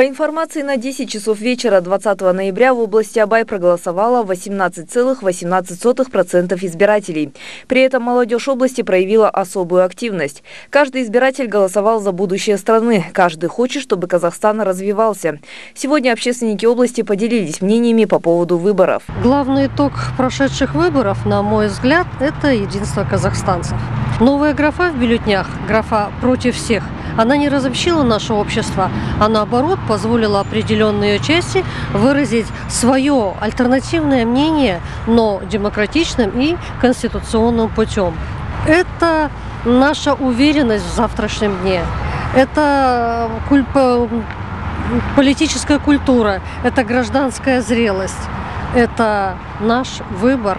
По информации на 10 часов вечера 20 ноября в области Абай проголосовало 18,18% избирателей. При этом молодежь области проявила особую активность. Каждый избиратель голосовал за будущее страны. Каждый хочет, чтобы Казахстан развивался. Сегодня общественники области поделились мнениями по поводу выборов. Главный итог прошедших выборов, на мой взгляд, это единство казахстанцев. Новая графа в бюллетнях, графа «против всех», она не разобщила наше общество, а наоборот позволила определенные части выразить свое альтернативное мнение, но демократичным и конституционным путем. Это наша уверенность в завтрашнем дне. Это политическая культура, это гражданская зрелость, это наш выбор,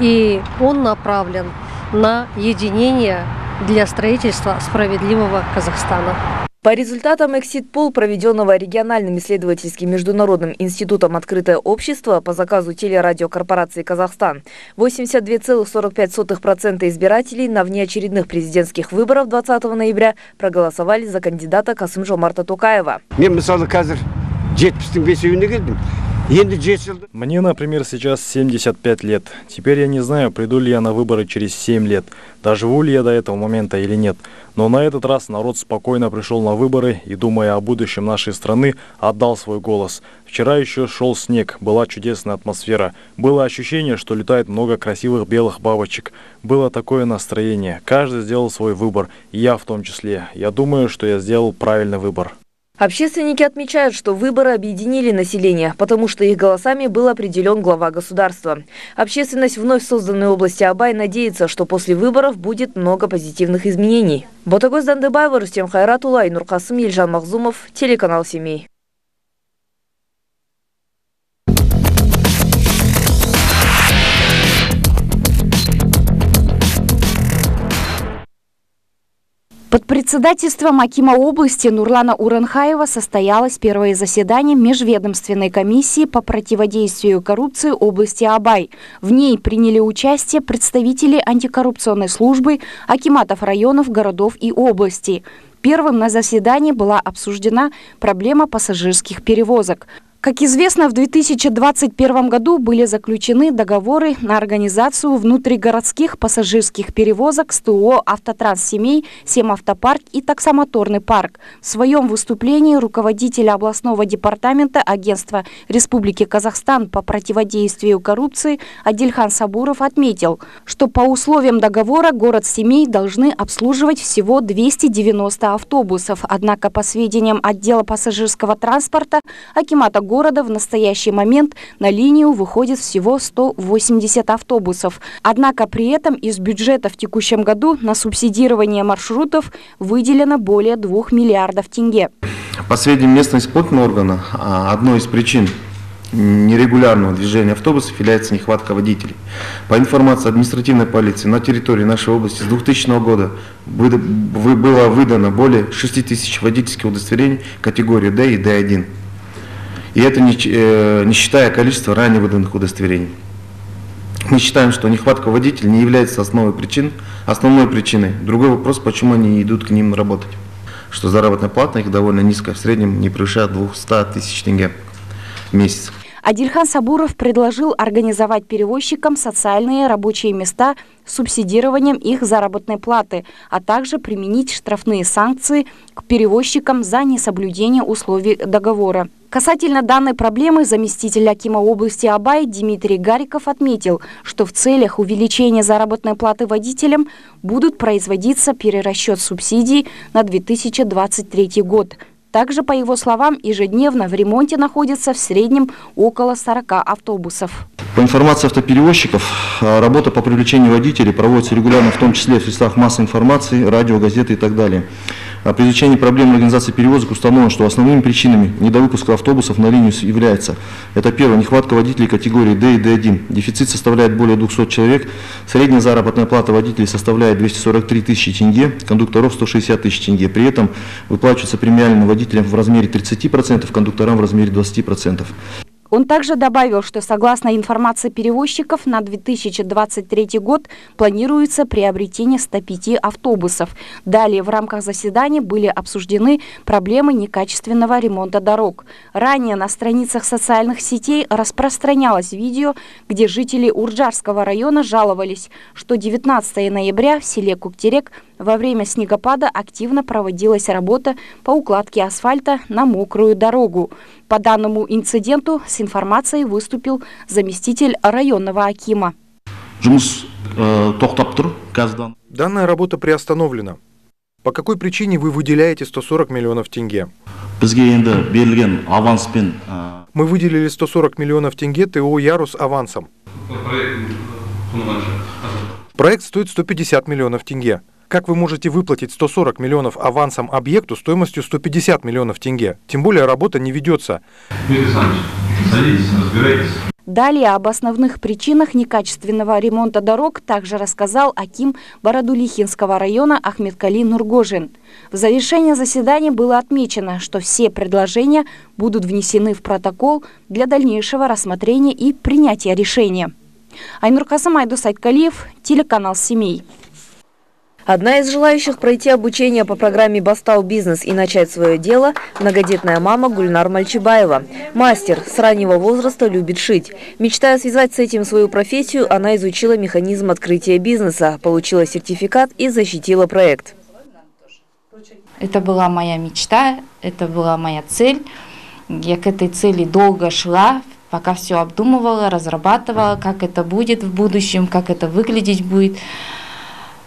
и он направлен на единение для строительства справедливого Казахстана. По результатам эксит-пол, проведенного региональным исследовательским международным институтом «Открытое общество» по заказу телерадиокорпорации «Казахстан», 82,45% избирателей на внеочередных президентских выборах 20 ноября проголосовали за кандидата Касым Жомарта Тукаева. Мне, например, сейчас 75 лет. Теперь я не знаю, приду ли я на выборы через 7 лет, доживу ли я до этого момента или нет. Но на этот раз народ спокойно пришел на выборы и, думая о будущем нашей страны, отдал свой голос. Вчера еще шел снег, была чудесная атмосфера. Было ощущение, что летает много красивых белых бабочек. Было такое настроение. Каждый сделал свой выбор, и я в том числе. Я думаю, что я сделал правильный выбор. Общественники отмечают, что выборы объединили население, потому что их голосами был определен глава государства. Общественность вновь созданной области Абай надеется, что после выборов будет много позитивных изменений. Ботагоз Дандыбаева, Рустем Хайратула и Нуркасым Ельжан Махзумов, телеканал «Семей». Под председательством Акима области Нурлана Уранхаева состоялось первое заседание Межведомственной комиссии по противодействию коррупции области Абай. В ней приняли участие представители антикоррупционной службы, акиматов районов, городов и областей. Первым на заседании была обсуждена проблема пассажирских перевозок – как известно, в 2021 году были заключены договоры на организацию внутригородских пассажирских перевозок с ТО «Автотранс семей», «Семавтопарк» и «Таксомоторный парк». В своем выступлении руководитель областного департамента Агентства Республики Казахстан по противодействию коррупции Адильхан Сабуров отметил, что по условиям договора город семей должны обслуживать всего 290 автобусов. Однако, по сведениям отдела пассажирского транспорта Акимата города в настоящий момент на линию выходит всего 180 автобусов. Однако при этом из бюджета в текущем году на субсидирование маршрутов выделено более 2 миллиардов тенге. По сведениям местного исполнительного органа, одной из причин нерегулярного движения автобусов является нехватка водителей. По информации административной полиции, на территории нашей области с 2000 года было выдано более 6 тысяч водительских удостоверений категории D и D1. И это не, э, не считая количества ранее выданных удостоверений. Мы считаем, что нехватка водителей не является основной, причин, основной причиной. Другой вопрос, почему они идут к ним работать. Что заработная плата их довольно низкая, в среднем не превышает 200 тысяч тенге в месяц. Адильхан Сабуров предложил организовать перевозчикам социальные рабочие места с субсидированием их заработной платы, а также применить штрафные санкции к перевозчикам за несоблюдение условий договора. Касательно данной проблемы заместитель Акима области Абай Дмитрий Гариков отметил, что в целях увеличения заработной платы водителям будут производиться перерасчет субсидий на 2023 год – также, по его словам, ежедневно в ремонте находится в среднем около 40 автобусов. По информации автоперевозчиков, а, работа по привлечению водителей проводится регулярно, в том числе в средствах массовой информации, радио, газеты и так далее. При изучении проблем организации перевозок установлено, что основными причинами недовыпуска автобусов на линию является это первое, нехватка водителей категории D и D1. Дефицит составляет более 200 человек. Средняя заработная плата водителей составляет 243 тысячи тенге, кондукторов 160 тысяч тенге. При этом выплачивается премиальным водителям в размере 30%, кондукторам в размере 20%. Он также добавил, что согласно информации перевозчиков, на 2023 год планируется приобретение 105 автобусов. Далее в рамках заседания были обсуждены проблемы некачественного ремонта дорог. Ранее на страницах социальных сетей распространялось видео, где жители Урджарского района жаловались, что 19 ноября в селе Куктерек во время снегопада активно проводилась работа по укладке асфальта на мокрую дорогу. По данному инциденту с информацией выступил заместитель районного Акима. Э, Данная работа приостановлена. По какой причине вы выделяете 140 миллионов тенге? Мы выделили 140 миллионов тенге ТО «Ярус» авансом. Проект стоит 150 миллионов тенге. Как вы можете выплатить 140 миллионов авансом объекту стоимостью 150 миллионов тенге? Тем более работа не ведется. садитесь, разбирайтесь. Далее об основных причинах некачественного ремонта дорог также рассказал Аким Бородулихинского района Ахмедкали Нургожин. В завершении заседания было отмечено, что все предложения будут внесены в протокол для дальнейшего рассмотрения и принятия решения. Айнур Касам Айдус Айткалиев, телеканал «Семей». Одна из желающих пройти обучение по программе «Бастау бизнес» и начать свое дело – многодетная мама Гульнар Мальчибаева. Мастер с раннего возраста любит шить. Мечтая связать с этим свою профессию, она изучила механизм открытия бизнеса, получила сертификат и защитила проект. Это была моя мечта, это была моя цель. Я к этой цели долго шла, пока все обдумывала, разрабатывала, как это будет в будущем, как это выглядеть будет.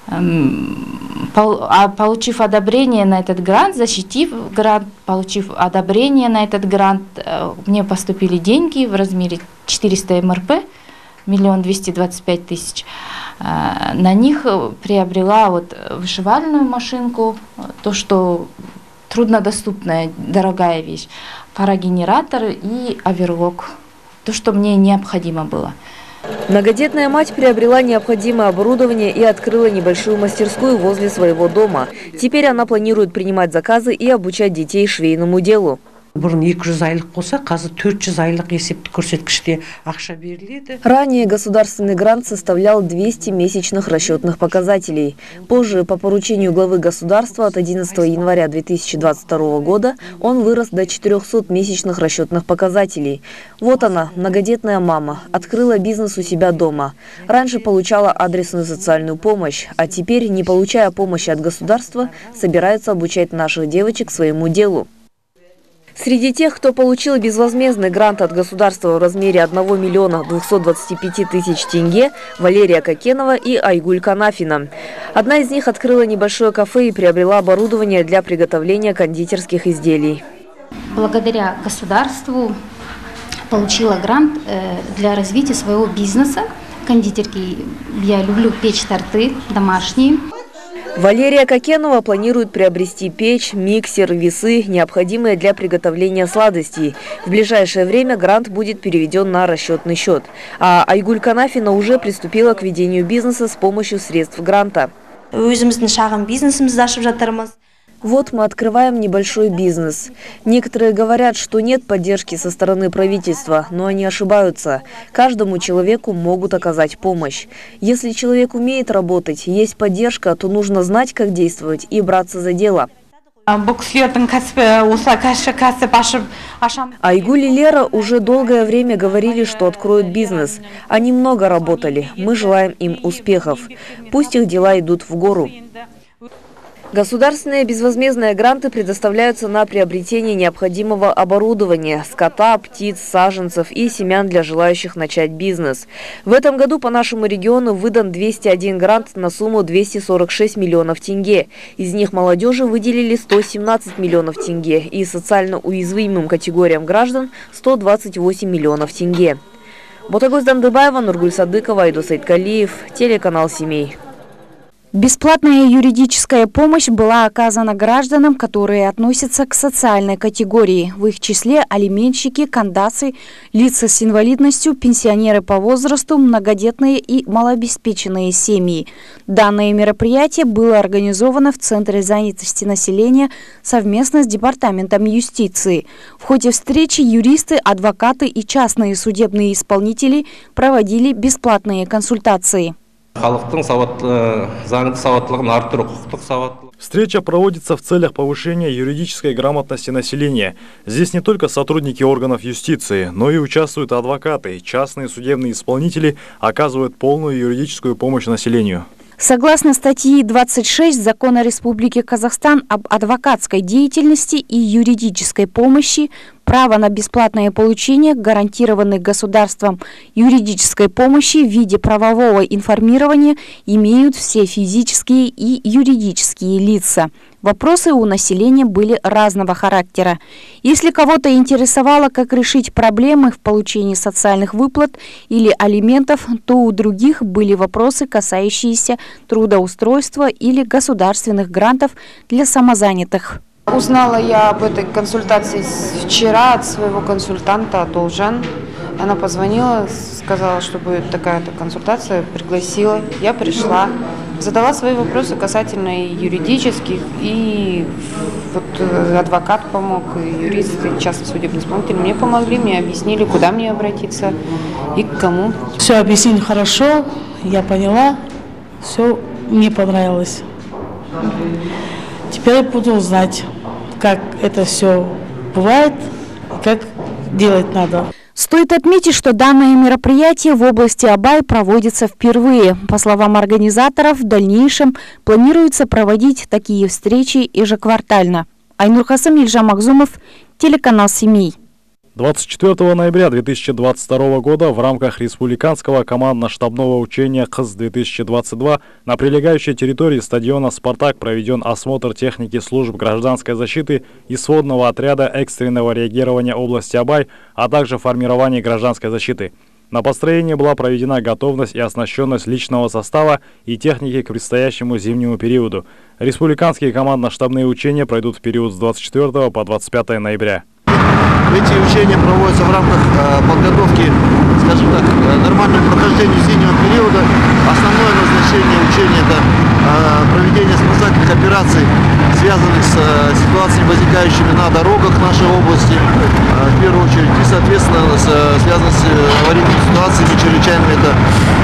Эм, а получив одобрение на этот грант, защитив грант, получив одобрение на этот грант, э, мне поступили деньги в размере 400 МРП, миллион двести двадцать пять тысяч. Э, на них приобрела вот вышивальную машинку, то, что труднодоступная, дорогая вещь, парогенератор и оверлок, то, что мне необходимо было. Многодетная мать приобрела необходимое оборудование и открыла небольшую мастерскую возле своего дома. Теперь она планирует принимать заказы и обучать детей швейному делу бұрын 200 айлық болса қазір 400 айлық есептік көрсеткіште ақша беріледі ранее государственный грант составлял 200 месячных расчетных показателей позже по поручению главы государства от 11 января 2022 года он вырос до 400 месячных расчетных показателей вот она многодетная мама открыла бизнес у себя дома раньше получала адресную социальную помощь а теперь не получая помощи от государства собирается обучать наших девочек своему делу Среди тех, кто получил безвозмездный грант от государства в размере 1 миллиона 225 тысяч тенге, Валерия Кокенова и Айгуль Канафина. Одна из них открыла небольшое кафе и приобрела оборудование для приготовления кондитерских изделий. Благодаря государству получила грант э, для развития своего бизнеса. Кондитерки я люблю печь торты домашние. Валерия Кокенова планирует приобрести печь, миксер, весы, необходимые для приготовления сладостей. В ближайшее время грант будет переведен на расчетный счет. А Айгуль Канафина уже приступила к ведению бизнеса с помощью средств гранта. Вот мы открываем небольшой бизнес. Некоторые говорят, что нет поддержки со стороны правительства, но они ошибаются. Каждому человеку могут оказать помощь. Если человек умеет работать, есть поддержка, то нужно знать, как действовать и браться за дело. Айгуль и Лера уже долгое время говорили, что откроют бизнес. Они много работали. Мы желаем им успехов. Пусть их дела идут в гору. Государственные безвозмездные гранты предоставляются на приобретение необходимого оборудования, скота, птиц, саженцев и семян для желающих начать бизнес. В этом году по нашему региону выдан 201 грант на сумму 246 миллионов тенге. Из них молодежи выделили 117 миллионов тенге и социально уязвимым категориям граждан 128 миллионов тенге. Ботагоз Дандыбаева, Нургуль Садыкова, Айдус Айткалиев, телеканал «Семей». Бесплатная юридическая помощь была оказана гражданам, которые относятся к социальной категории. В их числе алименщики, кандасы, лица с инвалидностью, пенсионеры по возрасту, многодетные и малообеспеченные семьи. Данное мероприятие было организовано в Центре занятости населения совместно с Департаментом юстиции. В ходе встречи юристы, адвокаты и частные судебные исполнители проводили бесплатные консультации. Встреча проводится в целях повышения юридической грамотности населения. Здесь не только сотрудники органов юстиции, но и участвуют адвокаты, частные судебные исполнители оказывают полную юридическую помощь населению. Согласно статьи 26 Закона Республики Казахстан об адвокатской деятельности и юридической помощи, право на бесплатное получение гарантированной государством юридической помощи в виде правового информирования имеют все физические и юридические лица. Вопросы у населения были разного характера. Если кого-то интересовало, как решить проблемы в получении социальных выплат или алиментов, то у других были вопросы, касающиеся трудоустройства или государственных грантов для самозанятых. Узнала я об этой консультации вчера от своего консультанта Должан. Она позвонила, сказала, что будет такая-то консультация, пригласила. Я пришла, задала свои вопросы касательно и юридических, и вот э, адвокат помог, и юристы, частный судебный исполнитель мне помогли, мне объяснили, куда мне обратиться и к кому. Все объяснили хорошо, я поняла, все мне понравилось. Теперь буду знать, как это все бывает, как делать надо. Стоит отметить, что данное мероприятие в области Абай проводится впервые. По словам организаторов, в дальнейшем планируется проводить такие встречи ежеквартально. Айнур Хасам, Ильжа Макзумов, телеканал «Семей». 24 ноября 2022 года в рамках республиканского командно-штабного учения КС-2022 на прилегающей территории стадиона «Спартак» проведен осмотр техники служб гражданской защиты и сводного отряда экстренного реагирования области Абай, а также формирования гражданской защиты. На построение была проведена готовность и оснащенность личного состава и техники к предстоящему зимнему периоду. Республиканские командно-штабные учения пройдут в период с 24 по 25 ноября. Эти учения проводятся в рамках э, подготовки, скажем так, э, нормального прохождения зимнего периода. Основное назначение учения – это э, проведение спасательных операций, связанных с ситуациями, возникающими на дорогах нашей области, в первую очередь, и, соответственно, связанных с аварийными ситуациями, чрезвычайными, это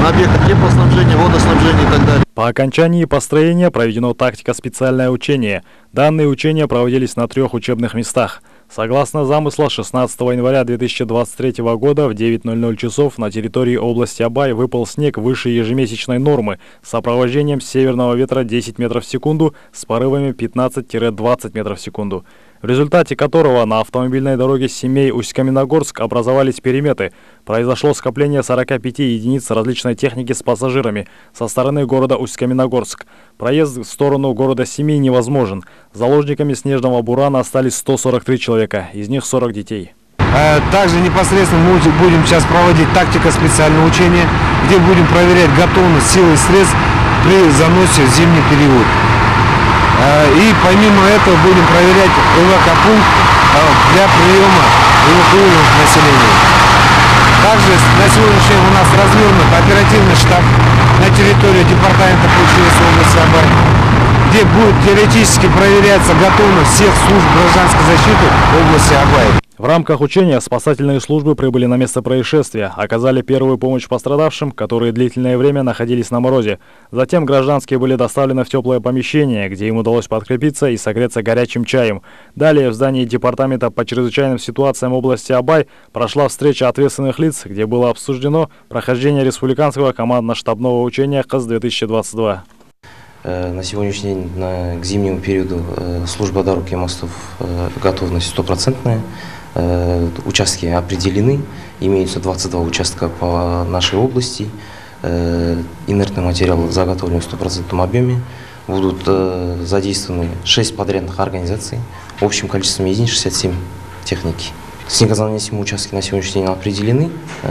на объектах теплоснабжения, водоснабжения и так далее. По окончании построения проведено тактика специальное учение. Данные учения проводились на трех учебных местах – Согласно замысла, 16 января 2023 года в 9.00 часов на территории области Абай выпал снег выше ежемесячной нормы с сопровождением северного ветра 10 метров в секунду с порывами 15-20 метров в секунду в результате которого на автомобильной дороге семей Усть-Каменогорск образовались переметы. Произошло скопление 45 единиц различной техники с пассажирами со стороны города Усть-Каменогорск. Проезд в сторону города Семей невозможен. Заложниками снежного бурана остались 143 человека, из них 40 детей. Э, также непосредственно мы будем сейчас проводить тактика специального учения, где будем проверять готовность сил и средств при заносе в зимний период. Э, и помимо этого будем проверять ЭВК-пункт э, для приема эвакуированных населения. Также на сегодняшний день у нас развернут оперативный штаб на территории департамента получились области Абай, где будет теоретически проверяться готовность всех служб гражданской защиты области Абай. В рамках учения спасательные службы прибыли на место происшествия, оказали первую помощь пострадавшим, которые длительное время находились на морозе. Затем гражданские были доставлены в теплое помещение, где им удалось подкрепиться и согреться горячим чаем. Далее в здании Департамента по чрезвычайным ситуациям области Абай прошла встреча ответственных лиц, где было обсуждено прохождение республиканского командно-штабного учения КАЗ-2022. Э, на сегодняшний день на, к зимнему периоду э, служба дорог и мостов э, готовность стопроцентная. Участки определены, имеются 22 участка по нашей области, инертный материал заготовлен в стопроцентном объеме, будут задействованы 6 подрядных организаций, общим количеством единиц 67 техники. Снегозаносимые участки на сегодняшний день определены,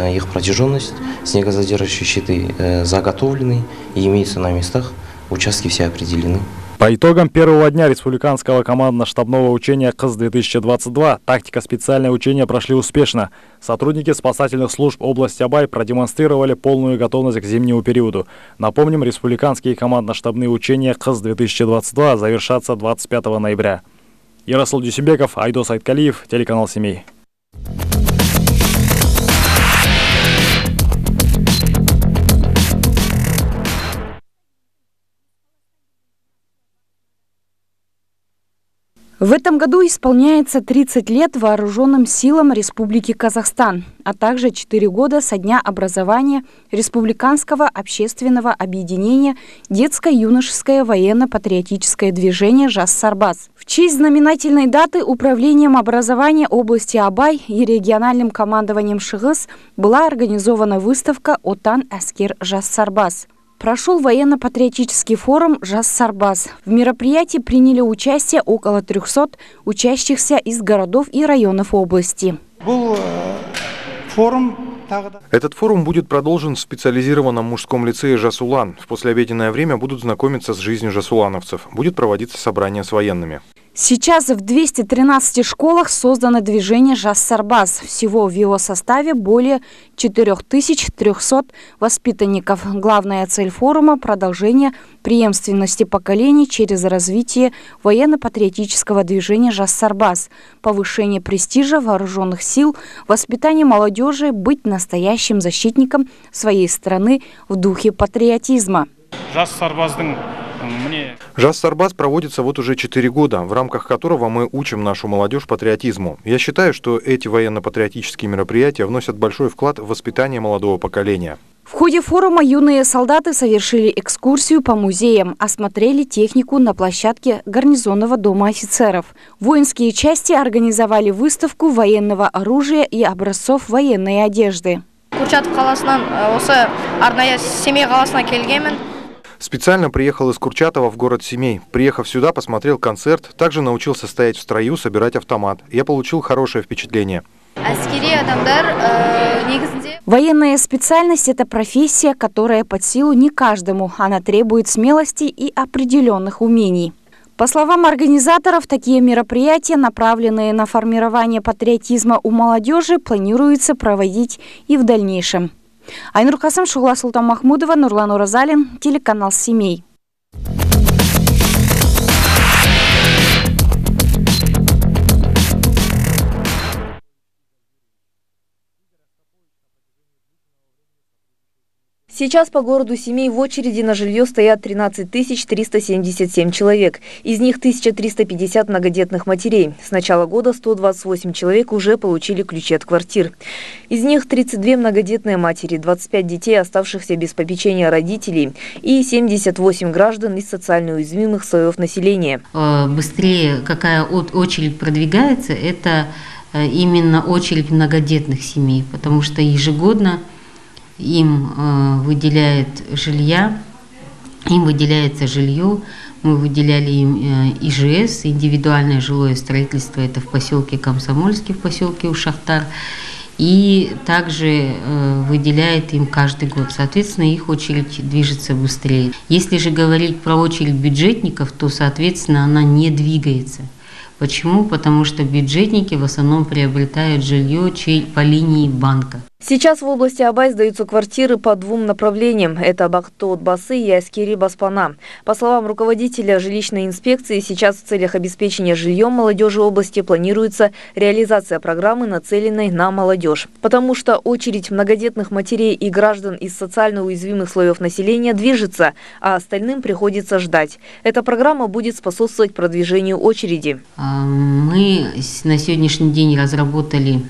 их протяженность, снегозадерживающие щиты заготовлены и имеются на местах участки все определены. По итогам первого дня республиканского командно-штабного учения КС-2022 тактика специальное учения прошли успешно. Сотрудники спасательных служб области Абай продемонстрировали полную готовность к зимнему периоду. Напомним, республиканские командно-штабные учения КС-2022 завершатся 25 ноября. Ярослав Дюсимбеков, Айдос Айткалиев, телеканал «Семей». В этом году исполняется 30 лет вооруженным силам Республики Казахстан, а также 4 года со дня образования Республиканского общественного объединения «Детско-юношеское военно-патриотическое движение «Жас-Сарбаз». В честь знаменательной даты Управлением образования области Абай и региональным командованием ШИГЫС была организована выставка «Отан Аскер Жас-Сарбаз» прошел военно-патриотический форум «Жас Сарбаз». В мероприятии приняли участие около 300 учащихся из городов и районов области. Был э, форум этот форум будет продолжен в специализированном мужском лицее «Жасулан». В послеобеденное время будут знакомиться с жизнью жасулановцев. Будет проводиться собрание с военными. Сейчас в 213 школах создано движение «Жас Сарбаз». Всего в его составе более 4300 воспитанников. Главная цель форума – продолжение преемственности поколений через развитие военно-патриотического движения «Жас Сарбаз», повышение престижа вооруженных сил, воспитание молодежи быть настоящим защитником своей страны в духе патриотизма. «Жас Сарбаздың Жас Сарбаз проводится вот уже 4 года, в рамках которого мы учим нашу молодежь патриотизму. Я считаю, что эти военно-патриотические мероприятия вносят большой вклад в воспитание молодого поколения. В ходе форума юные солдаты совершили экскурсию по музеям, осмотрели технику на площадке гарнизонного дома офицеров. Воинские части организовали выставку военного оружия и образцов военной одежды. курчатов қаласынан осы арнайы семей қаласына келгенмін Специально приехал из Курчатова в город Семей. Приехав сюда, посмотрел концерт, также научился стоять в строю, собирать автомат. Я получил хорошее впечатление. Военная специальность – это профессия, которая под силу не каждому. Она требует смелости и определенных умений. По словам организаторов, такие мероприятия, направленные на формирование патриотизма у молодежи, планируется проводить и в дальнейшем. айнұр қасым шұғыла сұлтанмахмудова нұрлан оразалин телеканал семей Сейчас по городу семей в очереди на жилье стоят 13 377 человек. Из них 1350 многодетных матерей. С начала года 128 человек уже получили ключи от квартир. Из них 32 многодетные матери, 25 детей, оставшихся без попечения родителей и 78 граждан из социально уязвимых слоев населения. Э, быстрее какая очередь продвигается, это э, именно очередь многодетных семей, потому что ежегодно им э, выделяет жилья, им выделяется жилье, мы выделяли им э, ИЖС, индивидуальное жилое строительство, это в поселке Комсомольский, в поселке Ушахтар, и также э, выделяет им каждый год. Соответственно, их очередь движется быстрее. Если же говорить про очередь бюджетников, то, соответственно, она не двигается. Почему? Потому что бюджетники в основном приобретают жилье по линии банка. Сейчас в области Абай сдаются квартиры по двум направлениям. Это Бахтот Басы и Аскери Баспана. По словам руководителя жилищной инспекции, сейчас в целях обеспечения жильем молодежи области планируется реализация программы, нацеленной на молодежь. Потому что очередь многодетных матерей и граждан из социально уязвимых слоев населения движется, а остальным приходится ждать. Эта программа будет способствовать продвижению очереди. Мы на сегодняшний день разработали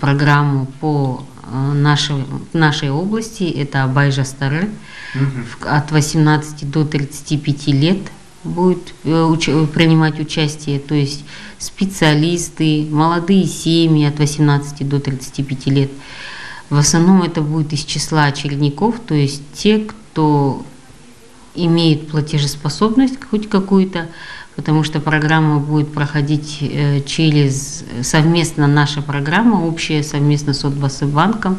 программу по э, нашей, нашей области, это Абайжа Стары, угу. от 18 до 35 лет будет э, уч принимать участие, то есть специалисты, молодые семьи от 18 до 35 лет. В основном это будет из числа очередников, то есть те, кто имеет платежеспособность хоть какую-то, потому что программа будет проходить э, через совместно наша программа, общая совместно с Отбасыбанком.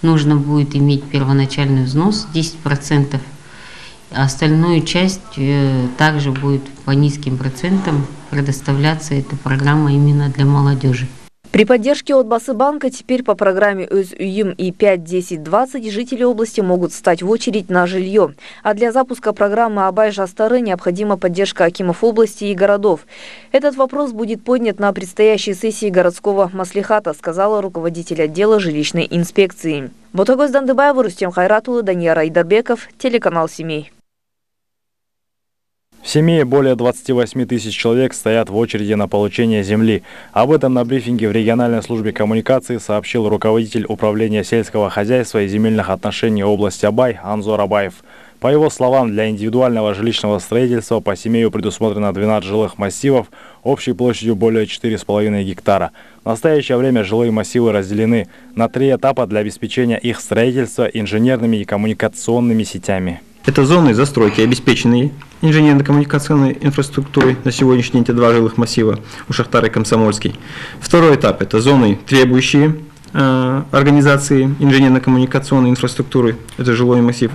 Нужно будет иметь первоначальный взнос 10%. Остальную часть э, также будет по низким процентам предоставляться эта программа именно для молодежи. При поддержке от Банка теперь по программе ОЗУИМ и 5-10-20 жители области могут встать в очередь на жилье. А для запуска программы Абай Жастары необходима поддержка Акимов области и городов. Этот вопрос будет поднят на предстоящей сессии городского маслихата, сказала руководитель отдела жилищной инспекции. Ботагоз Дандыбаева, Рустем Хайратулы, Данияр Айдарбеков, телеканал «Семей». В семье более 28 тысяч человек стоят в очереди на получение земли. Об этом на брифинге в региональной службе коммуникации сообщил руководитель управления сельского хозяйства и земельных отношений области Абай Анзор Абаев. По его словам, для индивидуального жилищного строительства по семею предусмотрено 12 жилых массивов общей площадью более 4,5 гектара. В настоящее время жилые массивы разделены на три этапа для обеспечения их строительства инженерными и коммуникационными сетями. Это зоны застройки, обеспеченные инженерно-коммуникационной инфраструктурой на сегодняшний день это два жилых массива у Шахтара и Комсомольский. Второй этап – это зоны, требующие э, организации инженерно-коммуникационной инфраструктуры, это жилой массив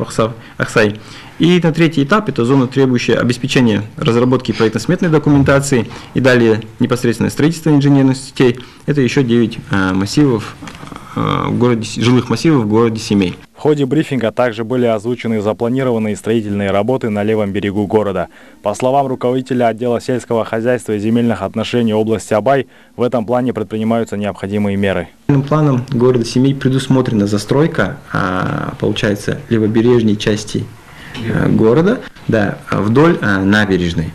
Ахсай. И на третий этап это зона, требующая обеспечения разработки проектно-сметной документации и далее непосредственно строительство инженерных сетей. Это еще 9 э, массивов в городе, жилых массивов в городе Семей. В ходе брифинга также были озвучены запланированные строительные работы на левом берегу города. По словам руководителя отдела сельского хозяйства и земельных отношений области Абай, в этом плане предпринимаются необходимые меры. Планом города Семей предусмотрена застройка, а, получается, левобережной части э, города да, вдоль э, набережной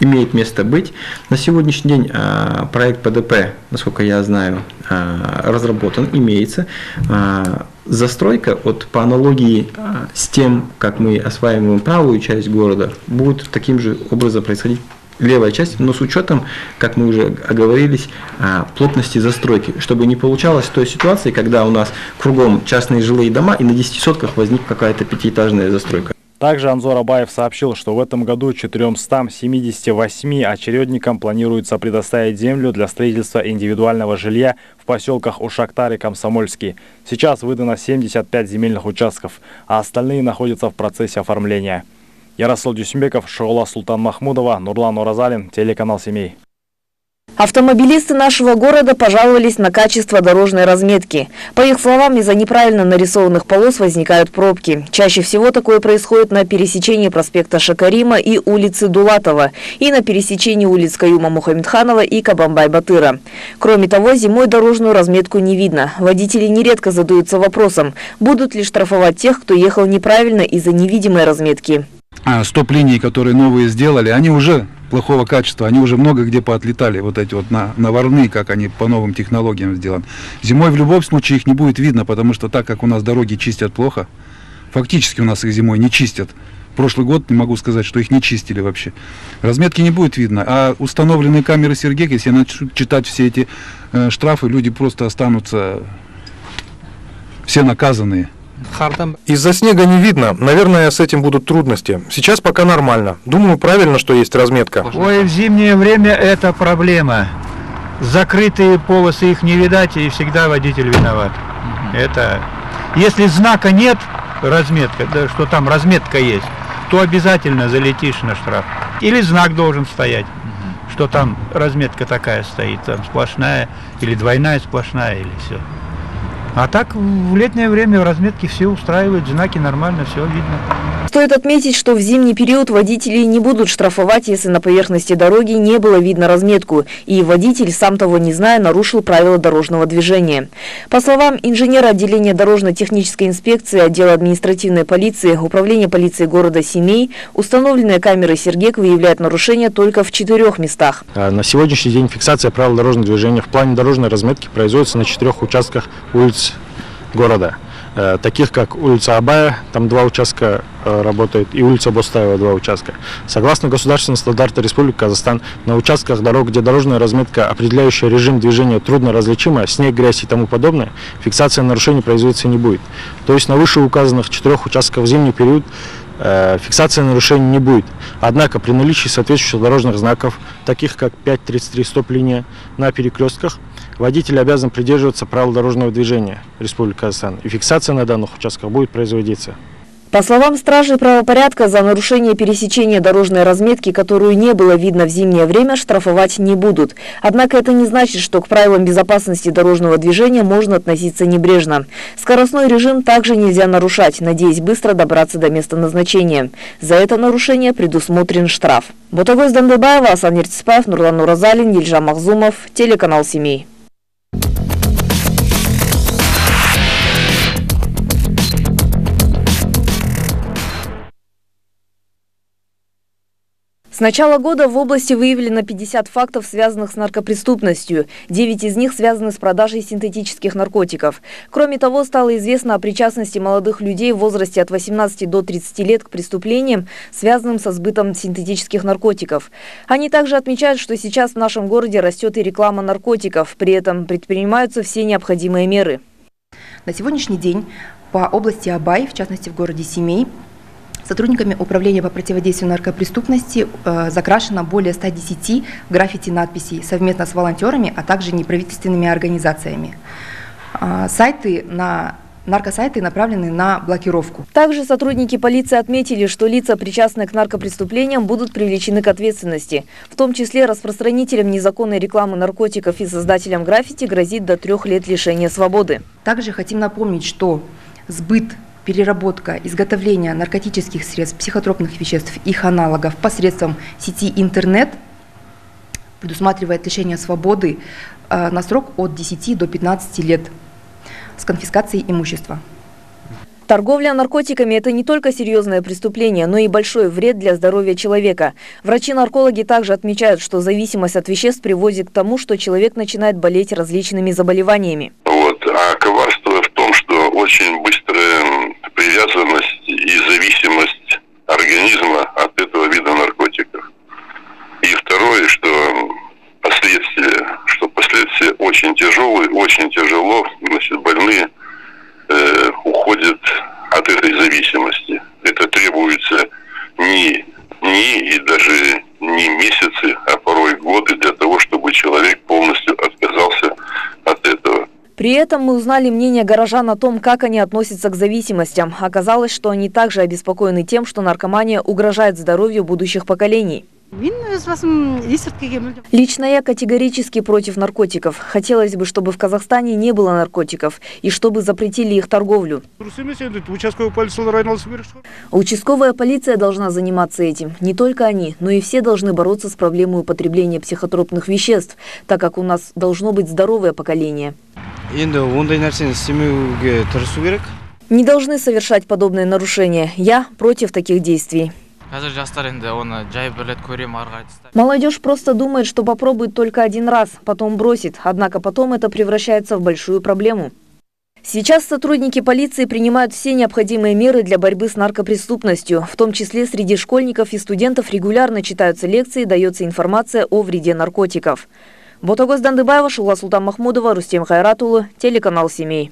имеет место быть. На сегодняшний день а, проект ПДП, насколько я знаю, а, разработан, имеется. А, застройка вот по аналогии с тем, как мы осваиваем правую часть города, будет таким же образом происходить левая часть, но с учетом, как мы уже оговорились, плотности застройки, чтобы не получалось той ситуации, когда у нас кругом частные жилые дома и на 10 сотках возник какая-то пятиэтажная застройка. Также Анзор Абаев сообщил, что в этом году 478 очередникам планируется предоставить землю для строительства индивидуального жилья в поселках Ушактар и Комсомольский. Сейчас выдано 75 земельных участков, а остальные находятся в процессе оформления. Ярослав Дюсимбеков, Шаула Султан Махмудова, Нурлан Уразалин, телеканал «Семей». Автомобилисты нашего города пожаловались на качество дорожной разметки. По их словам, из-за неправильно нарисованных полос возникают пробки. Чаще всего такое происходит на пересечении проспекта Шакарима и улицы Дулатова, и на пересечении улиц Каюма Мухаммедханова и Кабамбай-Батыра. Кроме того, зимой дорожную разметку не видно. Водители нередко задаются вопросом, будут ли штрафовать тех, кто ехал неправильно из-за невидимой разметки. А, стоп-линии, которые новые сделали, они уже плохого качества, они уже много где поотлетали, вот эти вот на, наварные, как они по новым технологиям сделаны. Зимой в любом случае их не будет видно, потому что так как у нас дороги чистят плохо, фактически у нас их зимой не чистят. Прошлый год не могу сказать, что их не чистили вообще. Разметки не будет видно. А установленные камеры Сергея, если начнут читать все эти э, штрафы, люди просто останутся все наказанные. Из-за снега не видно. Наверное, с этим будут трудности. Сейчас пока нормально. Думаю, правильно, что есть разметка. Ой, в зимнее время это проблема. Закрытые полосы их не видать, и всегда водитель виноват. Это... Если знака нет, разметка, да, что там разметка есть, то обязательно залетишь на штраф. Или знак должен стоять, что там разметка такая стоит, там сплошная, или двойная сплошная, или все. А так в летнее время в разметке все устраивают, знаки нормально, все видно. Стоит отметить, что в зимний период водители не будут штрафовать, если на поверхности дороги не было видно разметку, и водитель, сам того не зная, нарушил правила дорожного движения. По словам инженера отделения дорожно-технической инспекции отдела административной полиции Управления полиции города Семей, установленные камеры Сергек выявляют нарушения только в четырех местах. А на сегодняшний день фиксация правил дорожного движения в плане дорожной разметки производится на четырех участках улиц города, э, таких как улица Абая, там два участка э, работает, и улица Бостаева, два участка. Согласно государственным стандартам Республики Казахстан, на участках дорог, где дорожная разметка, определяющая режим движения, трудно различима, снег, грязь и тому подобное, фиксация нарушений производиться не будет. То есть на вышеуказанных четырех участках в зимний период э, фиксация нарушений не будет. Однако при наличии соответствующих дорожных знаков, таких как 5.33 стоп-линия на перекрестках, водитель обязан придерживаться правил дорожного движения Республики Казахстан, и фиксация на данных участках будет производиться. По словам стражей правопорядка, за нарушение пересечения дорожной разметки, которую не было видно в зимнее время, штрафовать не будут. Однако это не значит, что к правилам безопасности дорожного движения можно относиться небрежно. Скоростной режим также нельзя нарушать, надеясь быстро добраться до места назначения. За это нарушение предусмотрен штраф. Ботагоз Дандыбаева, Асан Нертиспаев, Нурлан Нуразалин, Ельжа Махзумов, телеканал «Семей». С начала года в области выявлено 50 фактов, связанных с наркопреступностью. 9 из них связаны с продажей синтетических наркотиков. Кроме того, стало известно о причастности молодых людей в возрасте от 18 до 30 лет к преступлениям, связанным со сбытом синтетических наркотиков. Они также отмечают, что сейчас в нашем городе растет и реклама наркотиков. При этом предпринимаются все необходимые меры. На сегодняшний день по области Абай, в частности в городе Семей, Сотрудниками Управления по противодействию наркопреступности э, закрашено более 110 граффити надписей совместно с волонтерами, а также неправительственными организациями. Э, сайты на наркосайты направлены на блокировку. Также сотрудники полиции отметили, что лица, причастные к наркопреступлениям, будут привлечены к ответственности. В том числе распространителям незаконной рекламы наркотиков и создателям граффити грозит до трех лет лишения свободы. Также хотим напомнить, что сбыт переработка, изготовление наркотических средств, психотропных веществ, их аналогов посредством сети интернет предусматривает лишение свободы э, на срок от 10 до 15 лет с конфискацией имущества. Торговля наркотиками – это не только серьезное преступление, но и большой вред для здоровья человека. Врачи-наркологи также отмечают, что зависимость от веществ приводит к тому, что человек начинает болеть различными заболеваниями. Вот. А коварство очень быстрая привязанность и зависимость организма от этого вида наркотиков. И второе, что последствия, что последствия очень тяжелые, очень тяжело, значит, больные э, уходят от этой зависимости. Это требуется не дни и даже не месяцы, а порой годы для того, чтобы человек полностью от. При этом мы узнали мнение горожан о том, как они относятся к зависимостям. Оказалось, что они также обеспокоены тем, что наркомания угрожает здоровью будущих поколений. Лично я категорически против наркотиков. Хотелось бы, чтобы в Казахстане не было наркотиков и чтобы запретили их торговлю. Участковая полиция должна заниматься этим. Не только они, но и все должны бороться с проблемой употребления психотропных веществ, так как у нас должно быть здоровое поколение. Не должны совершать подобные нарушения. Я против таких действий. Молодежь просто думает, что попробует только один раз, потом бросит, однако потом это превращается в большую проблему. Сейчас сотрудники полиции принимают все необходимые меры для борьбы с наркопреступностью. В том числе среди школьников и студентов регулярно читаются лекции, дается информация о вреде наркотиков. Ботагоз Дандыбаева, Шула Султан Махмудова, Рустем Хайратулы, телеканал «Семей».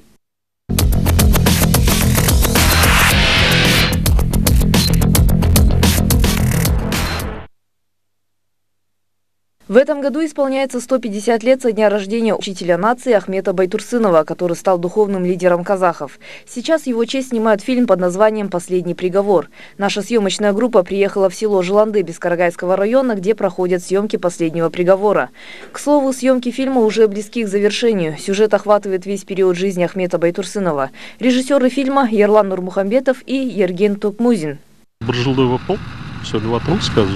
В этом году исполняется 150 лет со дня рождения учителя нации Ахмета Байтурсынова, который стал духовным лидером казахов. Сейчас его честь снимают фильм под названием «Последний приговор». Наша съемочная группа приехала в село Желанды Бескарагайского района, где проходят съемки «Последнего приговора». К слову, съемки фильма уже близки к завершению. Сюжет охватывает весь период жизни Ахмета Байтурсынова. Режиссеры фильма Ярлан Нурмухамбетов и Ерген Токмузин.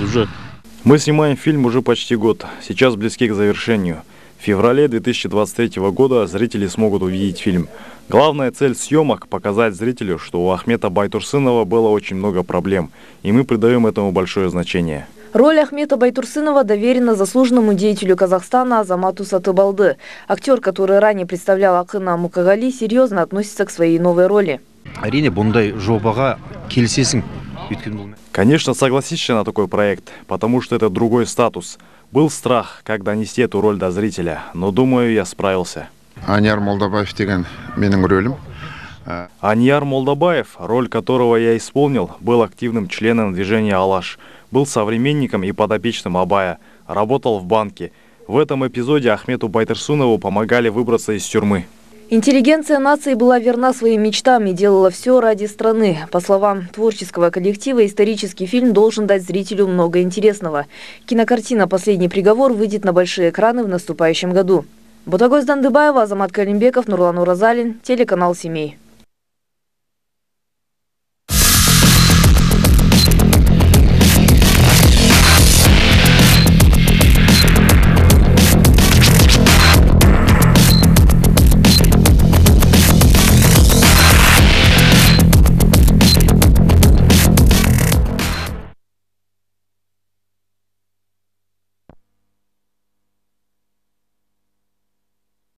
уже мы снимаем фильм уже почти год, сейчас близки к завершению. В феврале 2023 года зрители смогут увидеть фильм. Главная цель съемок – показать зрителю, что у Ахмета Байтурсынова было очень много проблем, и мы придаем этому большое значение. Роль Ахмета Байтурсынова доверена заслуженному деятелю Казахстана Азамату Сатыбалды. Актер, который ранее представлял Акына Мукагали, серьезно относится к своей новой роли. әрине бұндай жобаға келісесің Конечно, согласишься на такой проект, потому что это другой статус. Был страх, как донести эту роль до зрителя, но думаю, я справился. Аньяр Молдобаев деген менің рөлім. Аньяр Молдобаев, роль которого я исполнил, был активным членом движения «Алаш», был современником и подопечным Абая, работал в банке. В этом эпизоде Ахмету Байтерсунову помогали выбраться из тюрьмы. Интеллигенция нации была верна своим мечтам и делала все ради страны. По словам творческого коллектива, исторический фильм должен дать зрителю много интересного. Кинокартина «Последний приговор» выйдет на большие экраны в наступающем году. Бутагой Дандыбаева, Азамат Калимбеков, Нурлан Уразалин, телеканал «Семей».